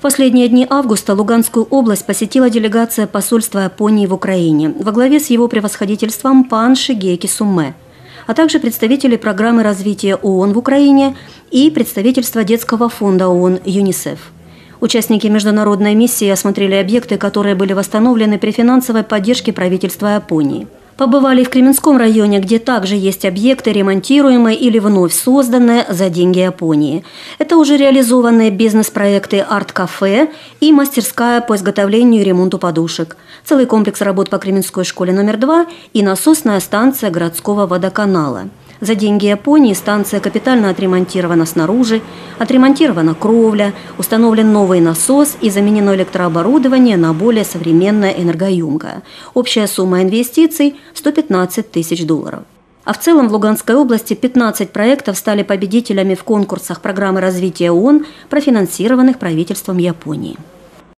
В последние дни августа Луганскую область посетила делегация посольства Японии в Украине во главе с его превосходительством пан Шигеки Сумме, а также представители программы развития ООН в Украине и представительства детского фонда ООН ЮНИСЕФ. Участники международной миссии осмотрели объекты, которые были восстановлены при финансовой поддержке правительства Японии – Побывали в Кременском районе, где также есть объекты, ремонтируемые или вновь созданные за деньги Японии. Это уже реализованные бизнес-проекты «Арт-кафе» и мастерская по изготовлению и ремонту подушек, целый комплекс работ по Кременской школе номер два и насосная станция городского водоканала – за деньги Японии станция капитально отремонтирована снаружи, отремонтирована кровля, установлен новый насос и заменено электрооборудование на более современное энергоемкое. Общая сумма инвестиций – 115 тысяч долларов. А в целом в Луганской области 15 проектов стали победителями в конкурсах программы развития ООН, профинансированных правительством Японии.